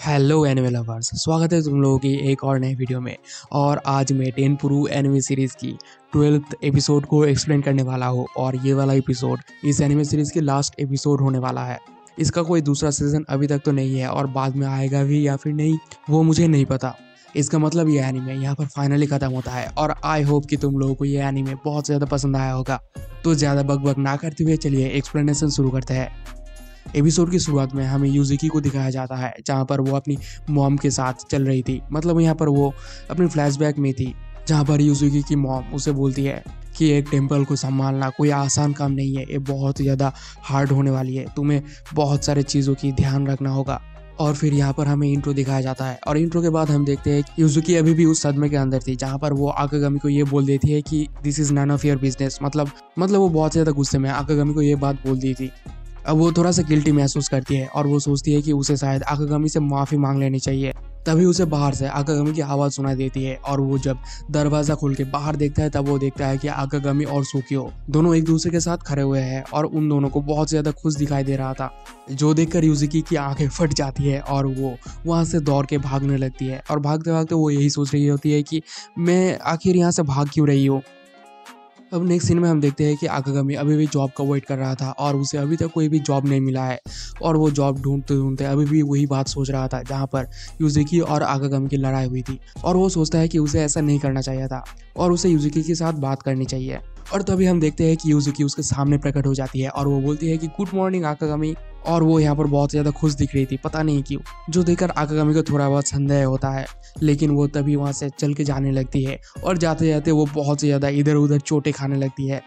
Hello anime lovers, स्वागत है तुम लोगों की एक और नए वीडियो में। और आज मैं टेन प्रू एनिमे सीरीज़ की ट्वेल्थ एपिसोड को एक्सप्लेन करने वाला हूँ और ये वाला एपिसोड इस एनिमे सीरीज़ की लास्ट एपिसोड होने वाला है। इसका कोई दूसरा सीज़न अभी तक तो नहीं है और बाद में आएगा भी या फिर नहीं, वो मुझे नहीं पता। इसका मतलब ये एनिमे यहाँ पर फाइनली ख़त्म होता है और आई होप कि तुम लोगों को ये एनिमे बहुत ज़्यादा पसंद आया होगा। तो ज़्यादा बग ना करते हुए चलिए एक्सप्लेनेशन शुरू करते हैं। एपिसोड की शुरुआत में हमें यूजिकी को दिखाया जाता है, जहाँ पर वो अपनी मॉम के साथ चल रही थी। मतलब यहाँ पर वो अपने फ्लैशबैक में थी, जहाँ पर यूजिकी की मॉम उसे बोलती है कि एक टेंपल को संभालना कोई आसान काम नहीं है, ये बहुत ज़्यादा हार्ड होने वाली है। तुम्हें बहुत सारे चीज़ों की ध्यान रखना होगा। और फिर यहाँ पर हमें इंट्रो दिखाया जाता है। और इंट्रो के बाद हम देखते हैं यूजुकी अभी भी उस सदमे के अंदर थी, जहाँ पर वो आकागमी को ये बोल देती है कि this is none of your business मतलब मतलब वो बहुत ज़्यादा गुस्से में आकागमी को ये बात बोल दी थी। अब वो थोड़ा सा गिल्टी महसूस करती है और वो सोचती है कि उसे शायद आकागमी से माफ़ी मांग लेनी चाहिए। तभी उसे बाहर से आकागमी की आवाज़ सुनाई देती है और वो जब दरवाज़ा खोल के बाहर देखता है, तब वो देखता है कि आकागमी और सुकियो दोनों एक दूसरे के साथ खड़े हुए हैं और उन दोनों को बहुत ज़्यादा खुश दिखाई दे रहा था। जो देखकर यूजिकी की आँखें फट जाती है और वो वहाँ से दौड़ के भागने लगती है और भागते भागते वो यही सोच रही होती है कि मैं आखिर यहाँ से भाग क्यों रही हूँ? अब नेक्स्ट सीन में हम देखते हैं कि आकागमी अभी भी जॉब का वेट कर रहा था और उसे अभी तक कोई भी जॉब नहीं मिला है। और वो जॉब ढूंढते ढूंढते अभी भी वही बात सोच रहा था, जहाँ पर यूजिकी और आकागमी की लड़ाई हुई थी। और वो सोचता है कि उसे ऐसा नहीं करना चाहिए था और उसे यूजिकी के साथ बात करनी चाहिए। और तभी हम देखते हैं कि यूजुकी उसके सामने प्रकट हो जाती है और वो बोलती है कि गुड मॉर्निंग आकागामी। और वो यहाँ पर बहुत ज़्यादा खुश दिख रही थी, पता नहीं क्यों। जो देखकर आकागामी को थोड़ा बहुत संदेह होता है, लेकिन वो तभी वहाँ से चल के जाने लगती है और जाते जाते वो बहुत ज़्यादा इधर उधर चोटें खाने लगती है।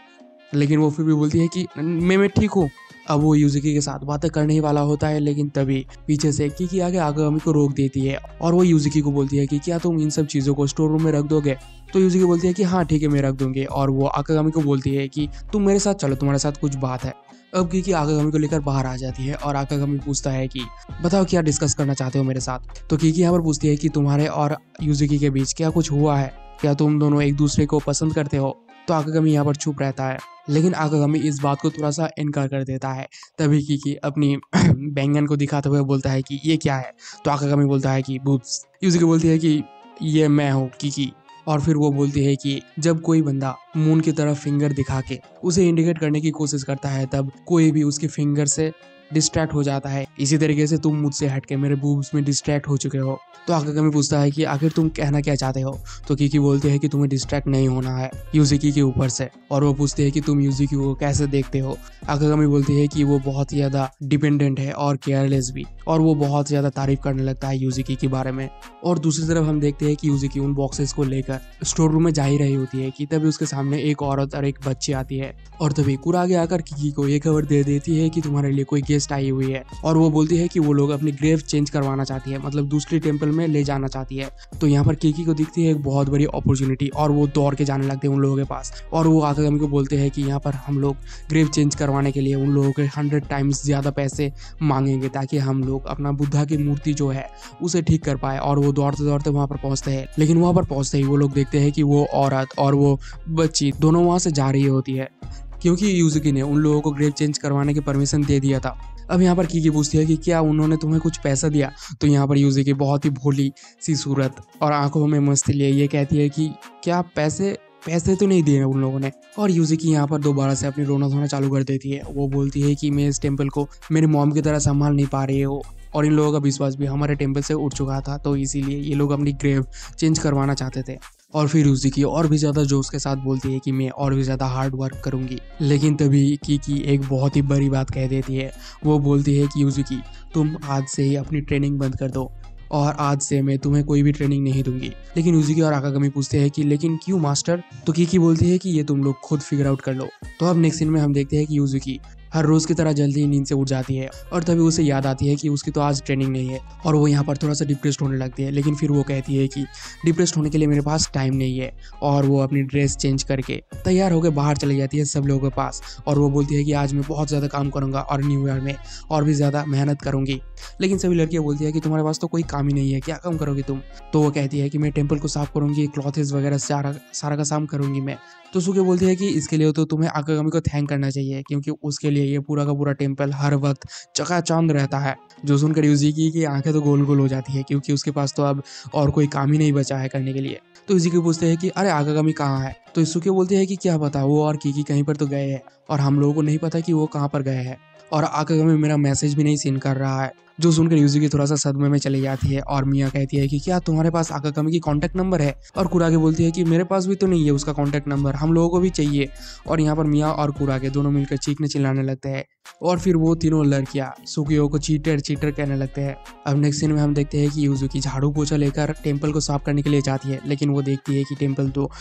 लेकिन वो फिर भी बोलती है कि, मैं मैं ठीक हूँ। अब वो यूजिकी के साथ बातें करने ही वाला होता है, लेकिन तभी पीछे से की आगे आगामी को रोक देती है और वो यूजिकी को बोलती है कि, क्या तुम इन सब चीज़ों को स्टोर रूम में रख दोगे? तो यूजिकी बोलती है कि हाँ ठीक है, मैं रख दूँगी। और वो आकागामी को बोलती है कि, तुम मेरे साथ चलो, तुम्हारे साथ कुछ बात है। अब की आकागामी को लेकर बाहर आ जाती है और आकागामी पूछता है कि बताओ क्या डिस्कस करना चाहते हो मेरे साथ? तो कीकी यहाँ पर पूछती है कि तुम्हारे और यूजिकी के बीच क्या कुछ हुआ है? क्या तुम दोनों एक दूसरे को पसंद करते हो? तो आकागामी यहाँ पर चुप रहता है लेकिन आकागामी इस बात को थोड़ा सा इनकार कर देता है तभी की, की अपनी बैंगन को दिखाते हुए बोलता है कि ये क्या है? तो आकागामी बोलता है कि बूब्स यूजिकी बोलती है कि ये मैं हूँ की और फिर वो बोलती है कि जब कोई बंदा मून की तरफ़ फिंगर दिखा के उसे इंडिकेट करने की कोशिश करता है, तब कोई भी उसके फिंगर से डिस्ट्रैक्ट हो जाता है। इसी तरीके से तुम मुझसे हटके मेरे बूब्स में डिस्ट्रैक्ट हो चुके हो। तो आकागमी पूछता है कि आखिर तुम कहना क्या चाहते हो? तो कीकी बोलते हैं कि तुम्हें डिस्ट्रैक्ट नहीं होना है यूजिकी के ऊपर से। और वो पूछते हैं कि तुम यूजिकी को कैसे देखते हो? आकागमी बोलती है कि वो बहुत ही ज़्यादा डिपेंडेंट है और केयरलेस भी। और वो बहुत ज़्यादा तारीफ़ करने लगता है यूजिकी के बारे में। और दूसरी तरफ़ हम देखते हैं कि यूजिकी उन बॉक्सेस को लेकर स्टोर रूम में जा ही रही होती है कि तभी उसके सामने एक औरत और एक बच्ची आती है। और तभी कुरा आगे आकर किकी को ये खबर दे देती है कि तुम्हारे लिए कोई गेस्ट आई हुई है। और वो बोलती है कि वो लोग अपनी ग्रेव चेंज करवाना चाहती है मतलब दूसरी टेंपल में ले जाना चाहती है। तो यहाँ पर केकी को दिखती है एक बहुत बड़ी अपॉर्चुनिटी और वो दौड़ के जाने लगते हैं उन लोगों के पास। और वो आकागमी को बोलते हैं कि यहाँ पर हम लोग ग्रेव चेंज करवाने के लिए उन लोगों के हंड्रेड टाइम्स ज़्यादा पैसे मांगेंगे ताकि हम लोग अपना बुद्धा की मूर्ति जो है, उसे ठीक कर पाए। और वो दौड़ते दौड़ते वहाँ पर पहुँचते हैं। लेकिन वहाँ पर पहुँचते ही वो लोग देखते हैं कि वो औरत और वो बच्ची दोनों वहाँ से जा रही होती है। क्योंकि यूजुकी ने उन लोगों को ग्रेव चेंज करवाने की परमिशन दे दिया था। अब यहाँ पर कीकी पूछती है कि क्या उन्होंने तुम्हें कुछ पैसा दिया? तो यहाँ पर यूजी की बहुत ही भोली सी सूरत और आँखों में मस्ती लिए, ये कहती है कि क्या पैसे पैसे तो नहीं दिए उन लोगों ने? और यूजी की यहाँ पर दोबारा से अपनी रोना धोना चालू कर देती है। वो बोलती है कि मैं इस टेंपल को मेरे मॉम की तरह संभाल नहीं पा रही हो और इन लोगों का विश्वास भी हमारे टेंपल से उठ चुका था तो इसीलिए ये लोग अपनी ग्रेव चेंज करवाना चाहते थे। और फिर की और भी ज़्यादा जोश के साथ बोलती है कि मैं और भी ज़्यादा हार्ड वर्क करूँगी। लेकिन तभी की की एक बहुत ही बड़ी बात कह देती है। वो बोलती है कि यूजुकी तुम आज से ही अपनी ट्रेनिंग बंद कर दो और आज से मैं तुम्हें कोई भी ट्रेनिंग नहीं दूँगी। लेकिन यूजी और आकागमी पूछते हैं कि, लेकिन क्यों मास्टर तो कीकी बोलती है कि, ये तुम लोग खुद फिगर आउट कर लो। तो अब नेक्स्ट सीन में हम देखते हैं कि यूजुकी हर रोज की तरह जल्दी नींद से उठ जाती है और तभी उसे याद आती है कि उसकी तो आज ट्रेनिंग नहीं है और वो यहाँ पर थोड़ा सा डिप्रेस्ड होने लगती है। लेकिन फिर वो कहती है कि डिप्रेस्ड होने के लिए मेरे पास टाइम नहीं है और वो अपनी ड्रेस चेंज करके तैयार होकर बाहर चली जाती है सब लोगों के पास और वो बोलती है कि आज मैं बहुत ज़्यादा काम करूँगा और न्यू ईयर में और भी ज़्यादा मेहनत करूँगी। लेकिन सभी लड़कियाँ बोलती है कि तुम्हारे पास तो कोई काम ही नहीं है, क्या काम करोगी तुम? तो वो कहती है कि मैं टेंपल को साफ़ करूँगी क्लॉथेज वगैरह सारा सारा का काम करूँगी मैं। तो सुके बोलती है कि इसके लिए तो तुम्हें आकागामी को थैंक करना चाहिए, क्योंकि उसके लिए ये पूरा का पूरा टेंपल हर वक्त चकाचौंध रहता है। जो सुनकर यूजी की आँखें तो गोल गोल हो जाती है, क्योंकि उसके पास तो अब और कोई काम ही नहीं बचा है करने के लिए। तो इसी को पूछते हैं कि, अरे आकागामी कहाँ है? तो इसुके बोलते हैं कि, क्या पता, वो और की कहीं पर तो गए हैं, और हम लोगों को नहीं पता कि वो कहाँ पर गए हैं, और आकागामी मेरा मैसेज भी नहीं सीन कर रहा है। जो सुनकर यूजी की थोड़ा सा सदमे में चली जाती है और मियाँ कहती है कि क्या तुम्हारे पास आकाकामी की कॉन्टैक्ट नंबर है? और कुरागे बोलती है कि मेरे पास भी तो नहीं है उसका कॉन्टैक्ट नंबर हम लोगों को भी चाहिए। और यहाँ पर मियाँ और कुरागे दोनों मिलकर चीखने चिल्लाने लगते हैं। और फिर वो तीनों लड़कियाँ सुकियो को चीटर चीटर कहने लगते हैं। अब नेक्स्ट सीन में हम देखते हैं कि यूजू की झाड़ू पोछा लेकर टेंपल को साफ़ करने के लिए जाती है, लेकिन वो देखती है कि टेंपल तो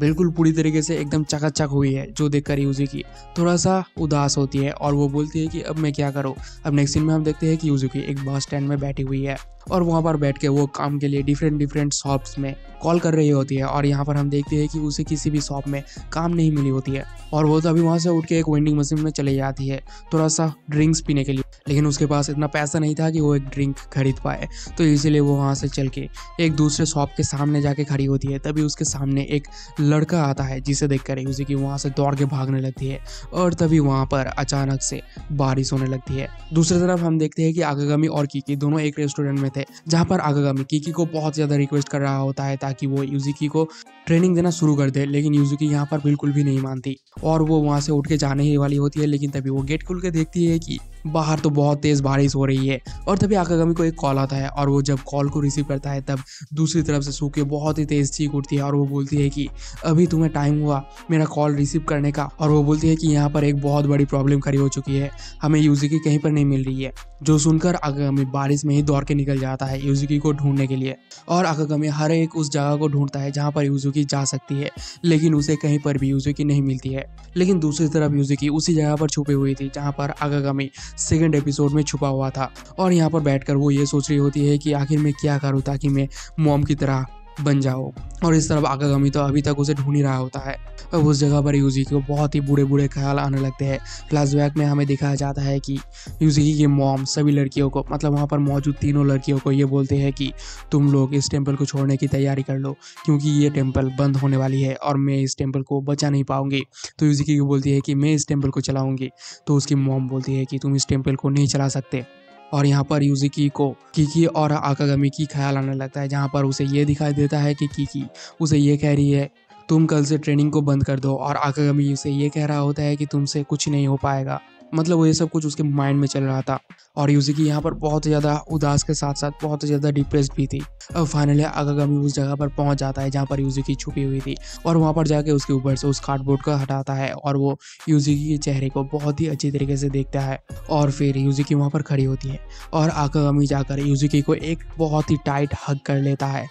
बिल्कुल पूरी तरीके से एकदम चकाचक हुई है, जो देखकर यूजी की थोड़ा सा उदास होती है। और वो बोलती है कि अब मैं क्या करूँ? अब नेक्स्ट सीन में हम देखते हैं कि यूजू की एक बस स्टैंड में बैठी हुई है। और वहाँ पर बैठ के वो काम के लिए डिफरेंट डिफरेंट शॉप्स में कॉल कर रही होती है और यहाँ पर हम देखते हैं कि उसे किसी भी शॉप में काम नहीं मिली होती है। और वो तो अभी वहाँ से उठ के एक वेंडिंग मशीन में चली जाती है थोड़ा सा ड्रिंक्स पीने के लिए। लेकिन उसके पास इतना पैसा नहीं था कि वो एक ड्रिंक खरीद पाए तो इसीलिए वो वहाँ से चल के एक दूसरे शॉप के सामने जाके खड़ी होती है। तभी उसके सामने एक लड़का आता है, जिसे देख कर उसी की वहाँ से दौड़ के भागने लगती है और तभी वहाँ पर अचानक से बारिश होने लगती है। दूसरी तरफ़ हम देखते हैं कि आगागामी और की दोनों एक रेस्टोरेंट में थे, जहाँ पर आगामी कीकी को बहुत ज़्यादा रिक्वेस्ट कर रहा होता है ताकि वो यूजिकी को ट्रेनिंग देना शुरू कर दे, लेकिन यूजुकी यहाँ पर बिल्कुल भी नहीं मानती। और वो वहाँ से उठ के जाने ही वाली होती है, लेकिन तभी वो गेट खुल के देखती है कि बाहर तो बहुत तेज बारिश हो रही है और तभी आकागामी को एक कॉल आता है और वो जब कॉल को रिसीव करता है, तब दूसरी तरफ़ से सूखे बहुत ही तेज चीख उठती है और वो बोलती है कि अभी तुम्हें टाइम हुआ मेरा कॉल रिसीव करने का और वो बोलती है कि यहाँ पर एक बहुत बड़ी प्रॉब्लम खड़ी हो चुकी है। हमें यूजिकी कहीं पर नहीं मिल रही है, जो सुनकर आकागामी बारिश में ही दौड़ के निकल जाता है यूजिकी को ढूँढने के लिए और आकागामी हर एक उस जगह को ढूंढता है जहाँ पर यूजुकी जा सकती है, लेकिन उसे कहीं पर भी यूजुकी नहीं मिलती है। लेकिन दूसरी तरफ़ यूजुकी उसी जगह पर छुपी हुई थी जहाँ पर आकागामी सेकेंड एपिसोड में छुपा हुआ था। और यहाँ पर बैठकर वो ये सोच रही होती है कि आखिर मैं क्या करूँ ताकि मैं मोम की तरह बन जाओ। और इस तरफ़ आकागामी तो अभी तक उसे ढूंढ ही रहा होता है। अब उस जगह पर यूजी को बहुत ही बुरे बुरे ख्याल आने लगते हैं। फ्लैशबैक में हमें दिखाया जाता है कि यूजी की मॉम सभी लड़कियों को मतलब वहाँ पर मौजूद तीनों लड़कियों को ये बोलते हैं कि तुम लोग इस टेंपल को छोड़ने की तैयारी कर लो, क्योंकि ये टेंपल बंद होने वाली है और मैं इस टेंपल को बचा नहीं पाऊँगी। तो यूजी की बोलती है कि मैं इस टेंपल को चलाऊँगी। तो उसकी मॉम बोलती है कि तुम इस टेंपल को नहीं चला सकते। और यहाँ पर यूजिकी को कीकी और आकागमी की ख्याल आने लगता है, जहाँ पर उसे ये दिखाई देता है कि कीकी उसे ये कह रही है, तुम कल से ट्रेनिंग को बंद कर दो। और आकागमी उसे ये कह रहा होता है कि तुमसे कुछ नहीं हो पाएगा। मतलब वो ये सब कुछ उसके माइंड में चल रहा था। और यूजिकी यहाँ पर बहुत ज़्यादा उदास के साथ साथ बहुत ज़्यादा डिप्रेस भी थी। अब फाइनली आगागामी उस जगह पर पहुँच जाता है जहाँ पर यूजिकी छुपी हुई थी और वहाँ पर जाके उसके ऊपर से उस कार्डबोर्ड को हटाता है और वो यूजिकी के चेहरे को बहुत ही अच्छी तरीके से देखता है और फिर यूजिकी वहाँ पर खड़ी होती है और आगागामी जाकर यूजिकी को एक बहुत ही टाइट हक कर लेता है।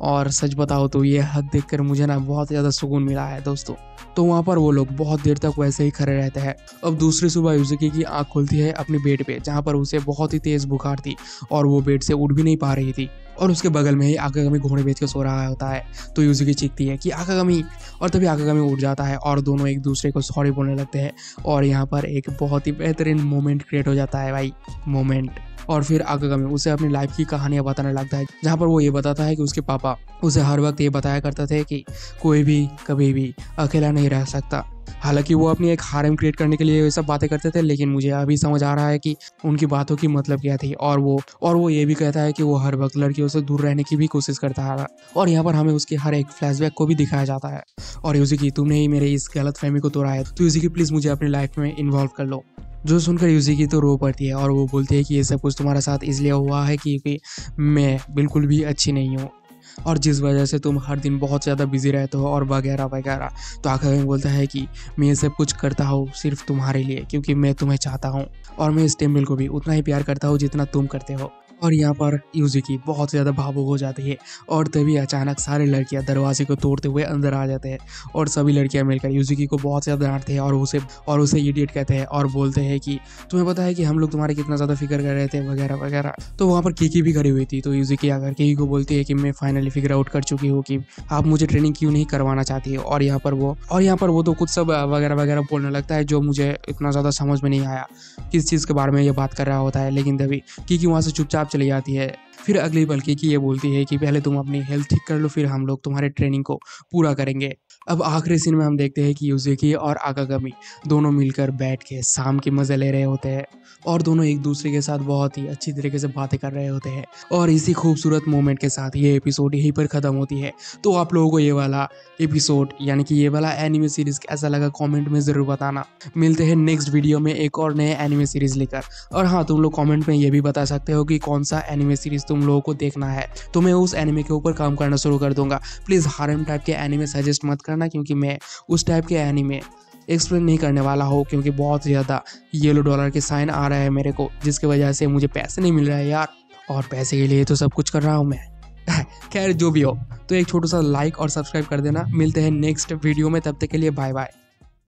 और सच बताओ तो ये हक देखकर मुझे ना बहुत ज़्यादा सुकून मिला है दोस्तों। तो वहाँ पर वो लोग बहुत देर तक वैसे ही खड़े रहते हैं। अब दूसरी सुबह यूजिकी की आँख खुलती है अपने बेड पे जहाँ पर उसे बहुत ही तेज़ बुखार थी और वो बेड से उठ भी नहीं पा रही थी। और उसके बगल में ही आकागमी घोड़े बेच के सो रहा होता है। तो यूजिकी चीखती है कि आकागमी, और तभी आकागमी उठ जाता है और दोनों एक दूसरे को सॉरी बोलने लगते हैं। और यहाँ पर एक बहुत ही बेहतरीन मोमेंट क्रिएट हो जाता है भाई, मोमेंट। और फिर आगामी उसे अपनी लाइफ की कहानियाँ बताने लगता है, जहाँ पर वो ये बताता है कि उसके पापा उसे हर वक्त ये बताया करते थे कि कोई भी, कभी भी अकेला नहीं रह सकता। हालाँकि वो अपनी एक हारम क्रिएट करने के लिए ये सब बातें करते थे, लेकिन मुझे अभी समझ आ रहा है कि उनकी बातों की मतलब क्या थी। और वो और वो ये भी कहता है कि वो हर वक्त लड़कियों से दूर रहने की भी कोशिश करता है और यहाँ पर हमें उसके हर एक फ्लैशबैक को भी दिखाया जाता है। और यूजी की, तुमने ही मेरे इस गलत फहमी को तोड़ा है तो यूजी की प्लीज़ मुझे अपनी लाइफ में इन्वॉल्व कर लो। जो सुनकर यूजी की तो रो पड़ती है और वो बोलती है कि ये सब कुछ तुम्हारे साथ इसलिए हुआ है क्योंकि मैं बिल्कुल भी अच्छी नहीं हूँ। और जिस वजह से तुम हर दिन बहुत ज़्यादा बिज़ी रहते हो और वगैरह वगैरह। तो आखिर बोलता है कि मैं ये सब कुछ करता हूँ सिर्फ़ तुम्हारे लिए, क्योंकि मैं तुम्हें चाहता हूँ। और मैं इस टेंपल को भी उतना ही प्यार करता हूँ जितना तुम करते हो। और यहाँ पर यूजिकी बहुत ज़्यादा भावुक हो जाती है और तभी अचानक सारी लड़कियाँ दरवाजे को तोड़ते हुए अंदर आ जाते हैं और सभी लड़कियाँ मिलकर यूजिकी को बहुत ज़्यादा डांटते हैं और उसे और उसे इडियट कहते हैं और बोलते हैं कि, तुम्हें पता है कि हम लोग तुम्हारे कितना ज़्यादा फ़िक्र कर रहे थे वगैरह वगैरह। तो वहाँ पर कीकी भी खड़ी हुई थी। तो यूजिकी आकर केकी को बोलती है कि, मैं फाइनली फिगर आउट कर चुकी हूँ कि आप मुझे ट्रेनिंग क्यों नहीं करवाना चाहती है? और यहाँ पर वो, और यहाँ पर वो तो कुछ सब वगैरह वगैरह बोलने लगता है जो मुझे इतना ज़्यादा समझ में नहीं आया, किस चीज़ के बारे में ये बात कर रहा होता है। लेकिन तभी कीकी वहाँ से चुपचाप चली जाती है। फिर अगली बल्कि की ये बोलती है कि पहले तुम अपनी हेल्थ ठीक कर लो, फिर हम लोग तुम्हारे ट्रेनिंग को पूरा करेंगे। अब आखिरी सीन में हम देखते हैं कि यूजेकी और आकागमी दोनों मिलकर बैठ के शाम के मज़े ले रहे होते हैं और दोनों एक दूसरे के साथ बहुत ही अच्छी तरीके से बातें कर रहे होते हैं और इसी खूबसूरत मोमेंट के साथ ये एपिसोड यहीं पर ख़त्म होती है। तो आप लोगों को ये वाला एपिसोड यानी कि ये वाला एनिमे सीरीज़ कैसा लगा कॉमेंट में ज़रूर बताना। मिलते हैं नेक्स्ट वीडियो में एक और नए एनिमे सीरीज़ लेकर। और हाँ तुम लोग कॉमेंट में ये भी बता सकते हो कि कौन सा एनिमे सीरीज़ तुम लोगों को देखना है। तो मैं उस एनिमे के ऊपर काम करना शुरू कर दूँगा। प्लीज़ हारम टाइप के एनिमे सजेस्ट मत करना क्योंकि मैं उस टाइप के एनिमे एक्सप्लेन नहीं करने वाला हो क्योंकि बहुत ज़्यादा येलो डॉलर के साइन आ रहा है मेरे को, जिसकी वजह से मुझे पैसे नहीं मिल रहा है यार। और पैसे के लिए तो सब कुछ कर रहा हूँ मैं। खैर, जो भी हो तो एक छोटा सा लाइक और सब्सक्राइब कर देना। मिलते हैं नेक्स्ट वीडियो में, तब तक के लिए बाय बाय